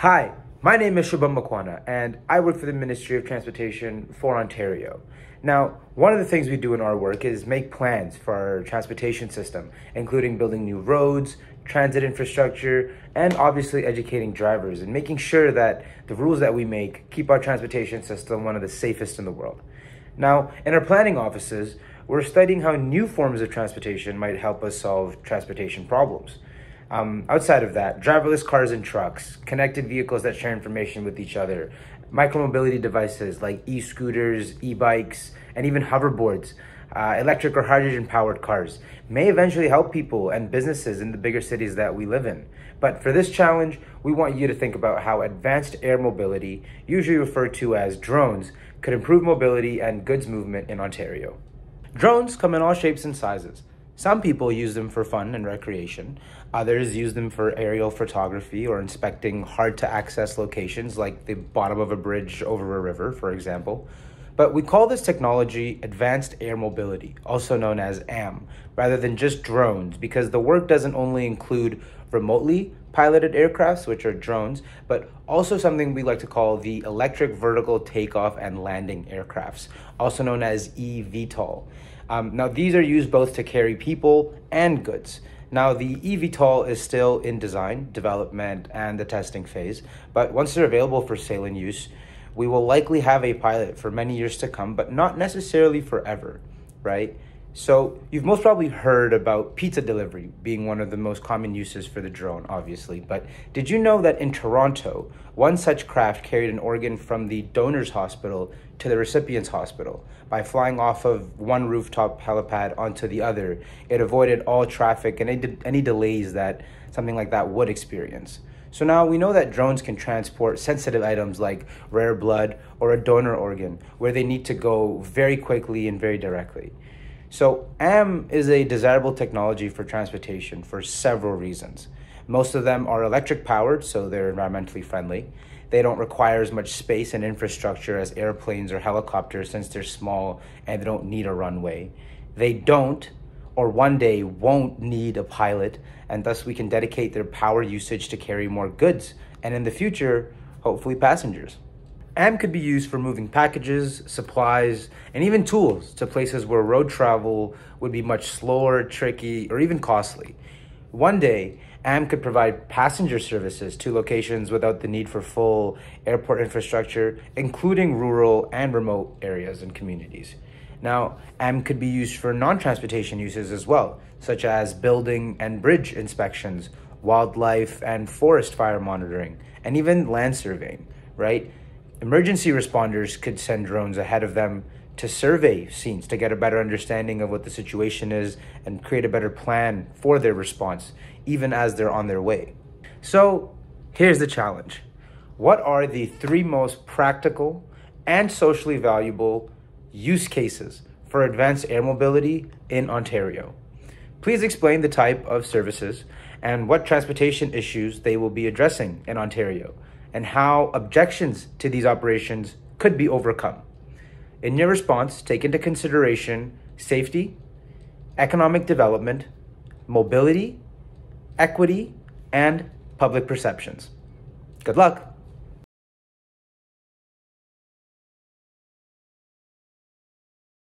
Hi, my name is Shubham Makwana, and I work for the Ministry of Transportation for Ontario. Now, one of the things we do in our work is make plans for our transportation system, including building new roads, transit infrastructure, and obviously educating drivers and making sure that the rules that we make keep our transportation system one of the safest in the world. Now, in our planning offices, we're studying how new forms of transportation might help us solve transportation problems. Um, outside of that, driverless cars and trucks, connected vehicles that share information with each other, micromobility devices like e scooters, e bikes, and even hoverboards, uh, electric or hydrogen powered cars may eventually help people and businesses in the bigger cities that we live in. But for this challenge, we want you to think about how advanced air mobility, usually referred to as drones, could improve mobility and goods movement in Ontario. Drones come in all shapes and sizes. Some people use them for fun and recreation. Others use them for aerial photography or inspecting hard to access locations like the bottom of a bridge over a river, for example. But we call this technology advanced air mobility, also known as AM, rather than just drones, because the work doesn't only include remotely piloted aircrafts, which are drones, but also something we like to call the electric vertical takeoff and landing aircrafts, also known as eVTOL. Um, now, these are used both to carry people and goods. Now, the eVTOL is still in design, development, and the testing phase, but once they're available for sale and use, we will likely have a pilot for many years to come, but not necessarily forever, right? So, you've most probably heard about pizza delivery being one of the most common uses for the drone, obviously. But did you know that in Toronto, one such craft carried an organ from the donor's hospital to the recipient's hospital? By flying off of one rooftop helipad onto the other, it avoided all traffic and any, delays that something like that would experience. So now we know that drones can transport sensitive items like rare blood or a donor organ, where they need to go very quickly and very directly. So, AM is a desirable technology for transportation for several reasons. Most of them are electric powered, so they're environmentally friendly. They don't require as much space and infrastructure as airplanes or helicopters since they're small and they don't need a runway. They don't, or one day won't need a pilot, and thus we can dedicate their power usage to carry more goods, and in the future, hopefully passengers. AM could be used for moving packages, supplies, and even tools to places where road travel would be much slower, tricky, or even costly. One day, AM could provide passenger services to locations without the need for full airport infrastructure, including rural and remote areas and communities. Now, AM could be used for non transportation uses as well, such as building and bridge inspections, wildlife and forest fire monitoring, and even land surveying, right? Emergency responders could send drones ahead of them to survey scenes to get a better understanding of what the situation is and create a better plan for their response, even as they're on their way. So, here's the challenge What are the three most practical and socially valuable use cases for advanced air mobility in Ontario? Please explain the type of services and what transportation issues they will be addressing in Ontario and how objections to these operations could be overcome. In your response, take into consideration safety, economic development, mobility, equity, and public perceptions. Good luck!